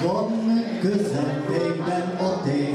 Van közepében a térnek,